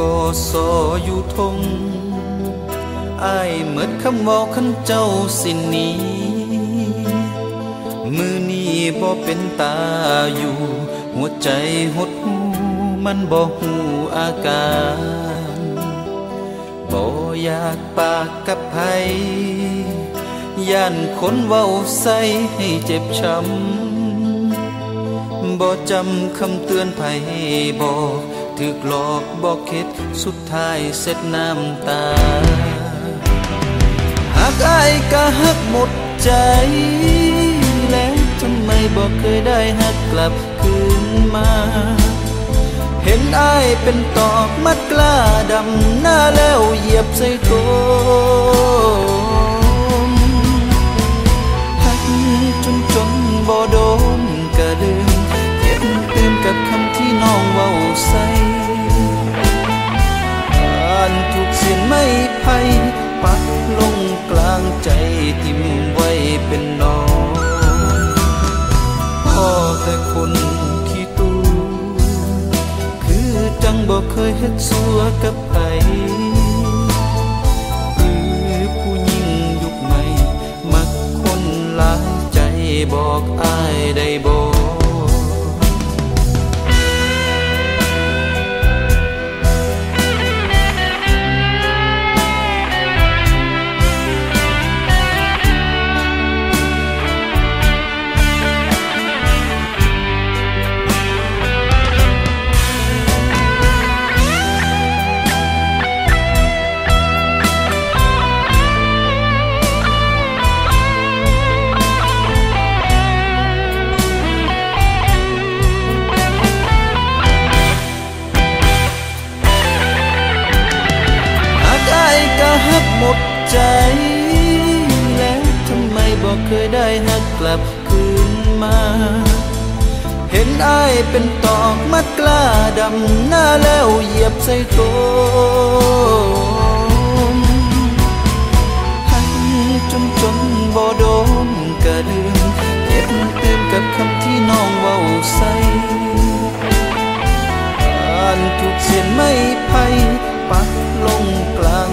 ก็สออยู่ทงอายเหมือนคำบอกขันเจ้าสินนี้ มือนี้บ่เป็นตาอยู่ หัวใจหดหูมันบ่หูอาการบ่อยากปากกับไผย่านคนเว้าใส่ให้เจ็บช้ำบ่จำคำเตือนไผบอก ถึกหลอกบอกเข็ดสุดท้ายเสร็จน้ำตา หากอายก็หักหมดใจ แล้วทำไมบอกเคยได้หักกลับคืนมา เห็นอายเป็นตอกมัดกล้าดำหน้าแล้วเหยียบใส่โก ได้หักกลับคืนมา เห็นอายเป็นตอกมัดกล้าดำหน้าแล้วเหยียบใส่โกมหันจนจนบ่โดนกระลืมเก็บตื่นกับคำที่น้องเว้าใส่อ่านถูกเสียนไม่ไพ่ปักลงกลาง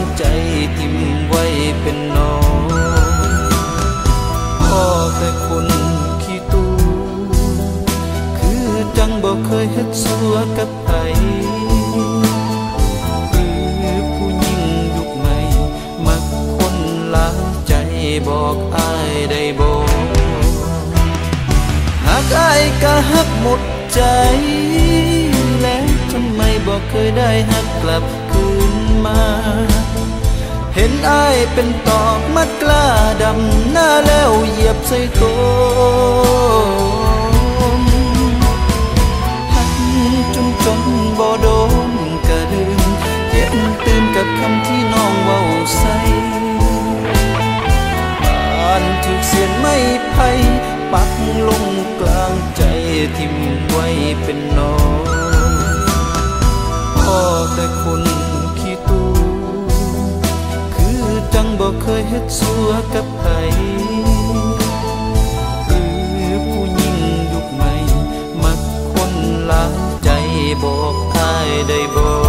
ังบอกเคยเฮ็ดสัวกับไผคือผู้หญิงยุคใหม่ มักคนลาใจบอกอายได้บอกหากอายก็หักหมดใจ แล้วทำไมบอกเคยได้หักกลับคืนมา เห็นอายเป็นตอกมัดกล้าดำหน้าแล้วเหยียบใส่โก เคยเฮ็ดสัวกับไผคือผู้หญิงยุคใหม่ มักคนหลายใจบอกทายได้บอก